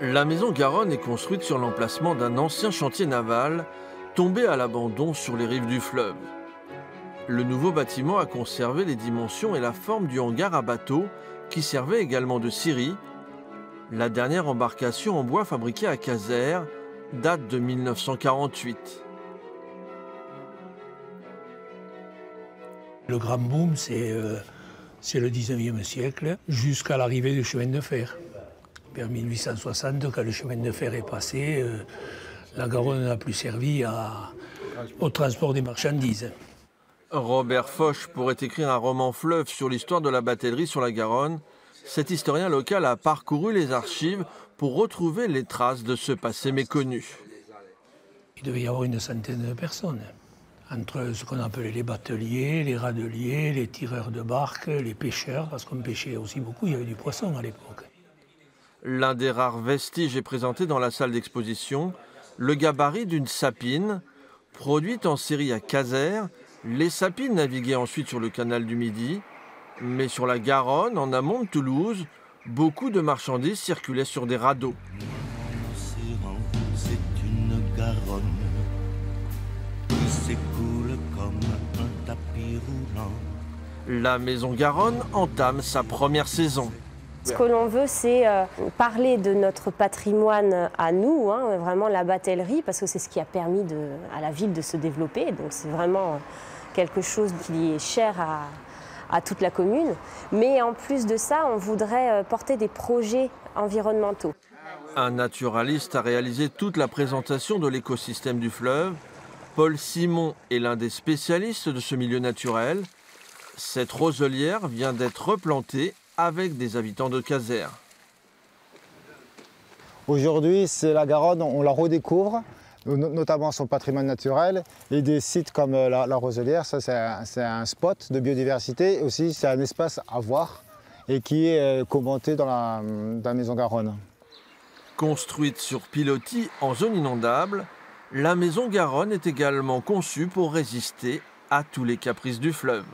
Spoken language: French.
La maison Garonne est construite sur l'emplacement d'un ancien chantier naval tombé à l'abandon sur les rives du fleuve. Le nouveau bâtiment a conservé les dimensions et la forme du hangar à bateau qui servait également de scierie. La dernière embarcation en bois fabriquée à Caser date de 1948. Le grand boom, c'est euh, c'est le 19e siècle, jusqu'à l'arrivée du chemin de fer. Vers 1860, quand le chemin de fer est passé, euh, la Garonne n'a plus servi à- au transport des marchandises. Robert Foch pourrait écrire un roman fleuve sur l'histoire de la batellerie sur la Garonne. Cet historien local a parcouru les archives pour retrouver les traces de ce passé méconnu. Il devait y avoir une centaine de personnes, entre ce qu'on appelait les bateliers, les radeliers, les tireurs de barques, les pêcheurs, parce qu'on pêchait aussi beaucoup, il y avait du poisson à l'époque. L'un des rares vestiges est présenté dans la salle d'exposition, le gabarit d'une sapine. Produite en série à Caser, les sapines naviguaient ensuite sur le canal du Midi, mais sur la Garonne, en amont de Toulouse, beaucoup de marchandises circulaient sur des radeaux. L'océan, c'est une garonne qui s'écoule comme un tapis roulant. La maison Garonne entame sa première saison. Ce que l'on veut, c'est euh, parler de notre patrimoine à nous, hein, vraiment la batellerie, parce que c'est ce qui a permis de- à la ville de se développer. Donc c'est vraiment euh, quelque chose qui est cher à, à toute la commune. Mais en plus de ça, on voudrait euh, porter des projets environnementaux. Un naturaliste a réalisé toute la présentation de l'écosystème du fleuve. Paul Simon est l'un des spécialistes de ce milieu naturel. Cette roselière vient d'être replantée avec des habitants de Caser. Aujourd'hui, c'est la Garonne, on la redécouvre, no- notamment son patrimoine naturel et des sites comme euh, la, la Roselière. Ça, c'est un, spot de biodiversité. Aussi, c'est un espace à voir et qui est euh, commenté dans la, dans la maison Garonne. Construite sur pilotis en zone inondable, la maison Garonne est également conçue pour résister à tous les caprices du fleuve.